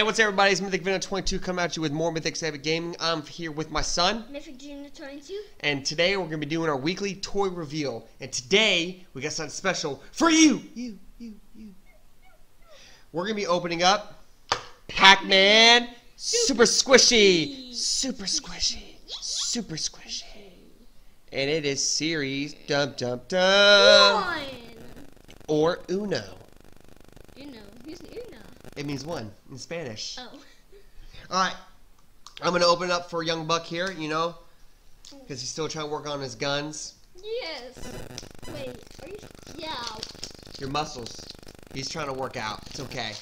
Hey, what's up, everybody? It's Mythic Venom 22 coming at you with more Mythic Epic Gaming. I'm here with my son, Mythic Junior 22. and today we're going to be doing our weekly toy reveal. And today, we got something special for you! You, you, you. We're going to be opening up Pac-Man Super Squishy! Super Squishy! Super Squishy! And it is series dum dum dum or. Uno. Who's Uno? It means one in Spanish. Oh. Alright, I'm gonna open it up for Young Buck here, you know, because he's still trying to work on his guns, Yes. Wait. Are you? Yeah. your muscles. He's trying to work out. It's okay.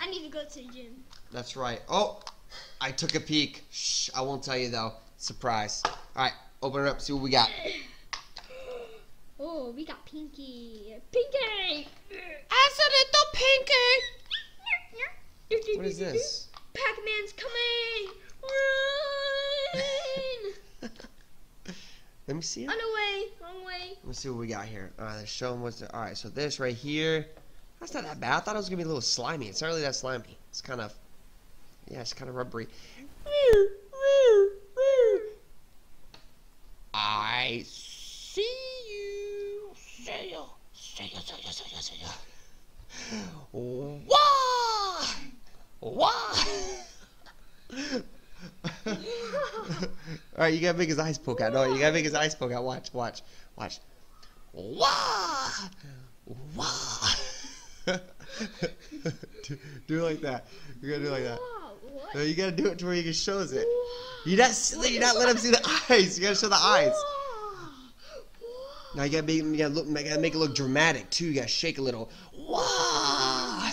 I need to go to the gym. That's right. Oh, I took a peek. Shh, I won't tell you though. Surprise. Alright, open it up, see what we got. Oh, we got Pinky. Pinky. I said it, the pinky! What is this? Pac-Man's coming. Run. Let me see it. On the way. Wrong way. Let me see what we got here. Alright, let's show him what's the. Alright, so this right here. That's not that bad. I thought it was gonna be a little slimy. It's not really that slimy. It's kind of. Yeah, it's kind of rubbery. I see you. See you. See you, see you, see you, see you. Wah! Wah! Alright, you gotta make his eyes poke out. No, you gotta make his eyes poke out. Watch, watch, watch. Wah! Wah! do, do it like that. You gotta do it like that. Wow, what? No, you gotta do it to where he shows it. You not silly. You not let him see the eyes. You gotta show the eyes. Now you gotta make, you gotta look, you gotta make it look dramatic too. You gotta shake a little. Wow!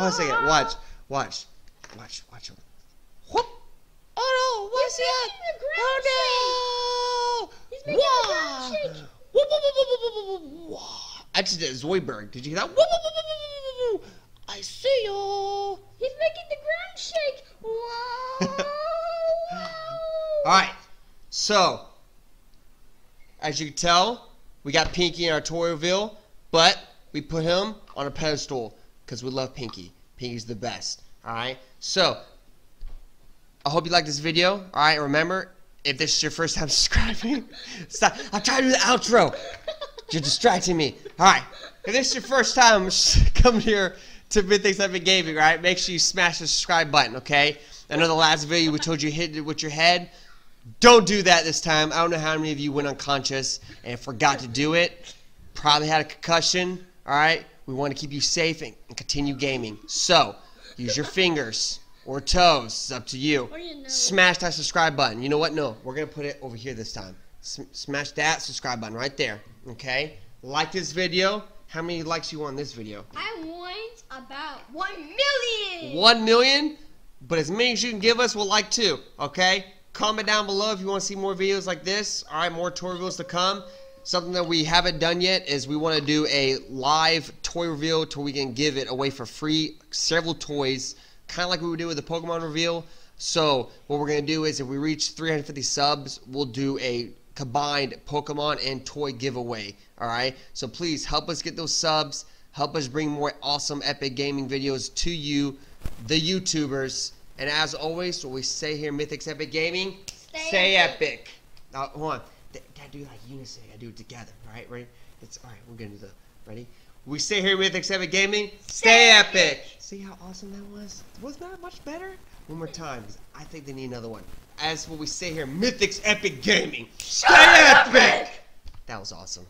Hold on a second. Watch, watch, watch, watch. Him. Whoop! Oh no! What's that? the ground Oh no! He's making the Wah! ground shake. Whoop, whoop, whoop, whoop, whoop, whoop, whoop. I just did Zoidberg. Did you hear that? Whoop, whoop, whoop, whoop, whoop, whoop. I see you. He's making the ground shake. Wow. All right. So, as you can tell, we got Pinky in our toy reveal, but we put him on a pedestal because we love Pinky. Pinky's the best. All right. So, I hope you like this video. All right. Remember, if this is your first time subscribing, stop. I'm trying to do the outro. You're distracting me. All right. If this is your first time coming here to Mythics Epic Gaming, right? make sure you smash the subscribe button, okay? I know the last video we told you hit it with your head. Don't do that this time. I don't know how many of you went unconscious and forgot to do it. Probably had a concussion, all right? We want to keep you safe and, and continue gaming. So, use your fingers or toes. It's up to you. Or your nose. Smash that subscribe button. You know what? No, we're going to put it over here this time. S- smash that subscribe button right there, okay? Like this video. How many likes you want this video? I want about one million. One million, but as many as you can give us, we'll like too. Okay? Comment down below if you want to see more videos like this. All right, more toy reveals to come. Something that we haven't done yet is we want to do a live toy reveal to we can give it away for free. Several toys, kind of like we would do with the Pokemon reveal. So what we're gonna do is if we reach 350 subs, we'll do a combined Pokemon and toy giveaway. All right. So please help us get those subs. Help us bring more awesome epic gaming videos to you, the YouTubers. And as always, what we say here, Mythics Epic Gaming, Stay epic. epic. Now, hold on. Gotta do like unison. Gotta do it together. All right, ready? It's all right. We're gonna do the ready. We stay here, Mythics Epic Gaming, stay epic. See how awesome that was? Wasn't that much better? One more time, I think they need another one. As what we say here, Mythics Epic Gaming, stay epic. That was awesome.